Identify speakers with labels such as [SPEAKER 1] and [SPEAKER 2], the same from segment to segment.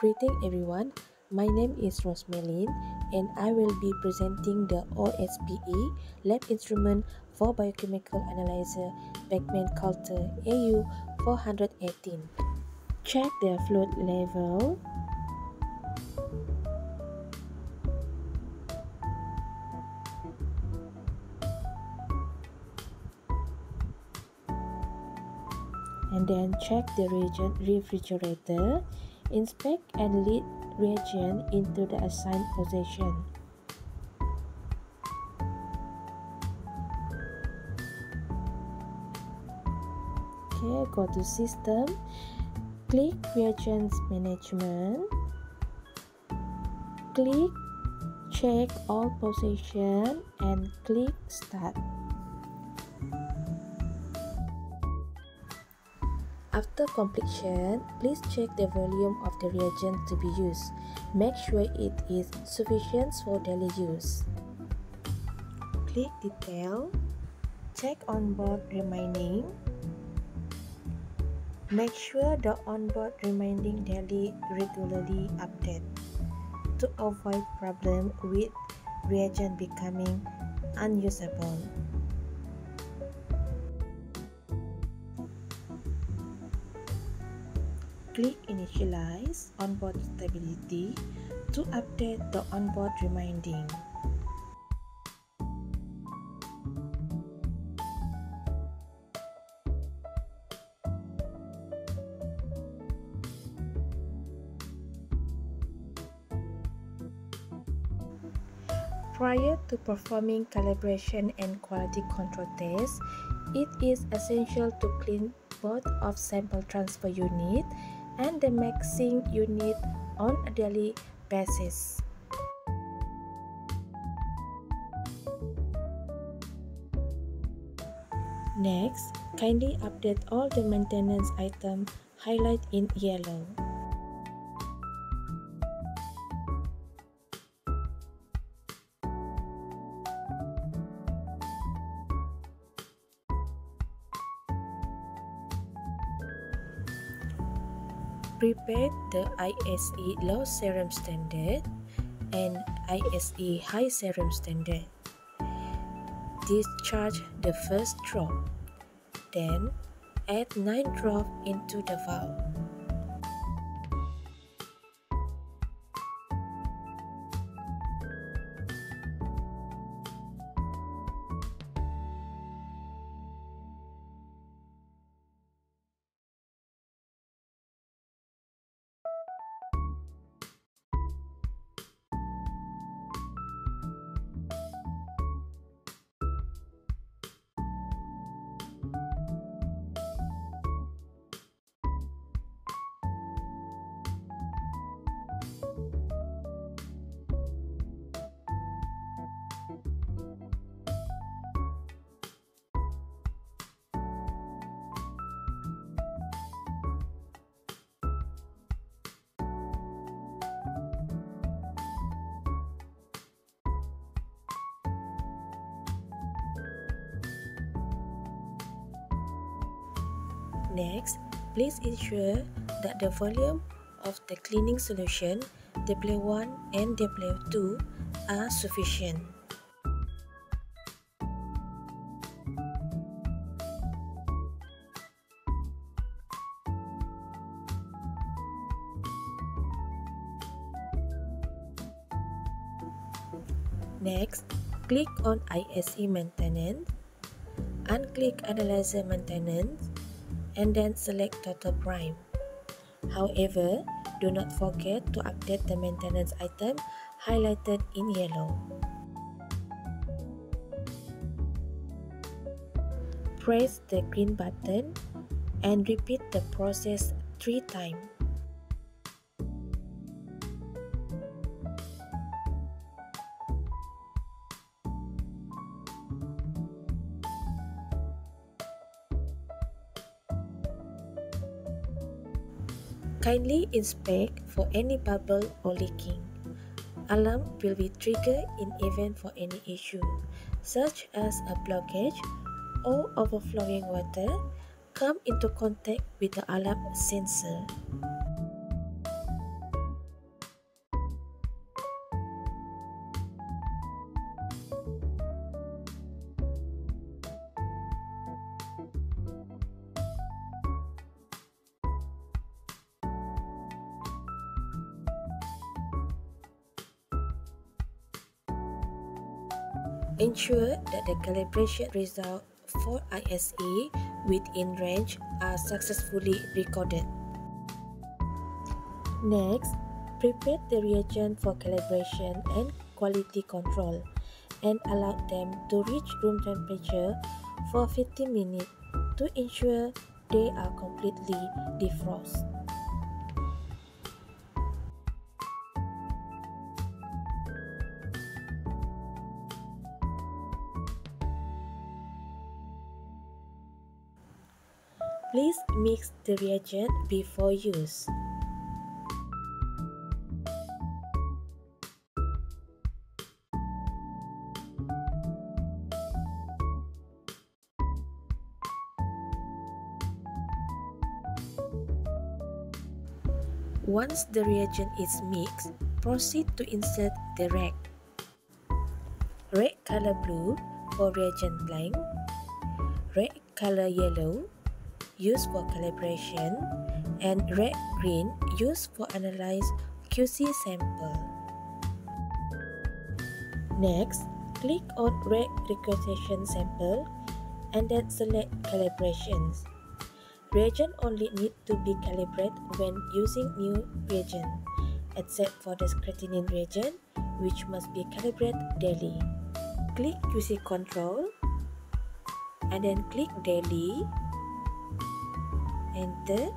[SPEAKER 1] Greeting everyone, my name is Rosemeylene and I will be presenting the OSPE lab instrument for biochemical analyzer Beckman Coulter AU480. Check the fluid level. And then check the reagent refrigerator. Inspect and lead reagent into the assigned position. Okay, go to system, click reagents management, click check all position and click start. After completion, please check the volume of the reagent to be used. Make sure it is sufficient for daily use. Click detail, check onboard remaining, Make sure the onboard reminding daily regularly update to avoid problem with reagent becoming unusable. Click Initialize Onboard Stability to update the onboard reminding. Prior to performing calibration and quality control tests, it is essential to clean both of sample transfer unit and the mixing unit on a daily basis. Next, kindly update all the maintenance items highlighted in yellow. Prepare the ISE low serum standard and ISE high serum standard. Discharge the first drop, then add 9 drops into the valve. Next, please ensure that the volume of the cleaning solution W1 and W2 are sufficient. Next, click on ISE Maintenance, unclick Analyzer Maintenance, and then select Total Prime. However, do not forget to update the maintenance item highlighted in yellow. Press the green button and repeat the process three times. Kindly inspect for any bubble or leaking. Alarm will be triggered in event for any issue, such as a blockage or overflowing water come into contact with the alarm sensor. Ensure that the calibration results for ISE within range are successfully recorded. Next, prepare the reagent for calibration and quality control and allow them to reach room temperature for 15 minutes to ensure they are completely defrost. Please mix the reagent before use. Once the reagent is mixed, proceed to insert the rag. Red color blue for reagent blank, red color yellow used for calibration, and red green used for analyze QC sample. Next, click on red requisition sample and then select calibrations. Reagent only need to be calibrated when using new reagent, except for the creatinine reagent, which must be calibrated daily. Click QC control and then click daily. Enter.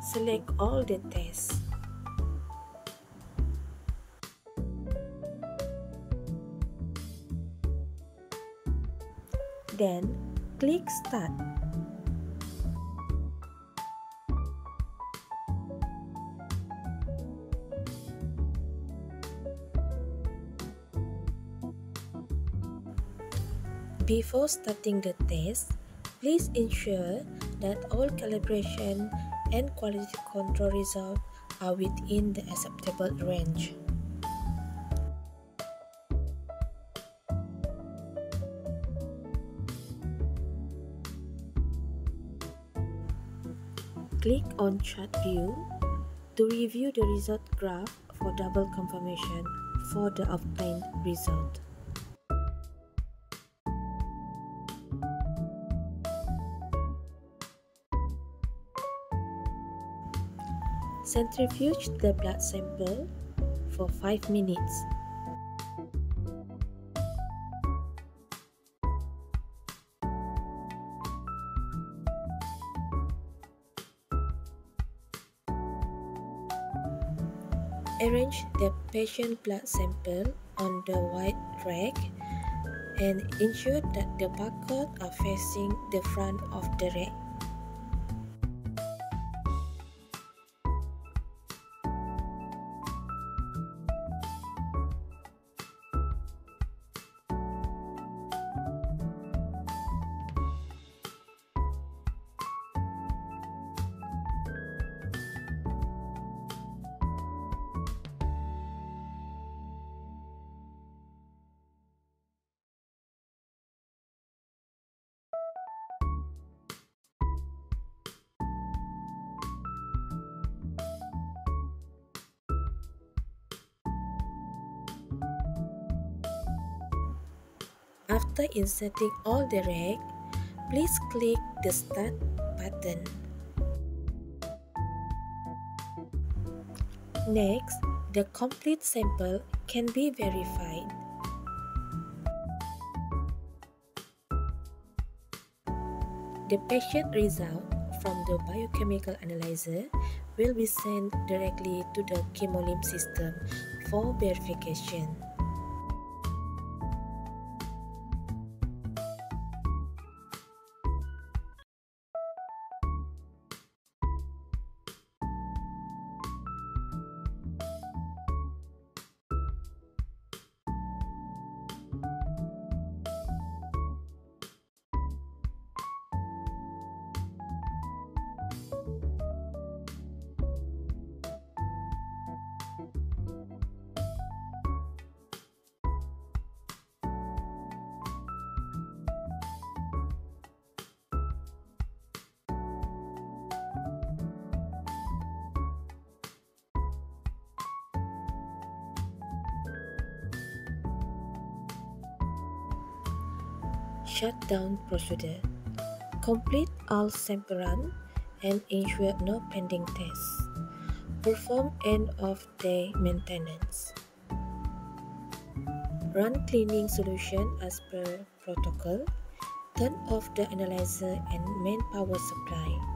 [SPEAKER 1] Select all the tests. Then click Start. Before starting the test, please ensure that all calibration and quality control results are within the acceptable range. Click on Chart View to review the result graph for double confirmation for the obtained result. Centrifuge the blood sample for 5 minutes. Arrange the patient blood sample on the white rag and ensure that the barcode are facing the front of the rag. After inserting all the rag, please click the Start button. Next, the complete sample can be verified. The patient result from the biochemical analyzer will be sent directly to the Chemolim system for verification. Shutdown procedure. Complete all sample run and ensure no pending tests. Perform end-of-day maintenance. Run cleaning solution as per protocol. Turn off the analyzer and main power supply.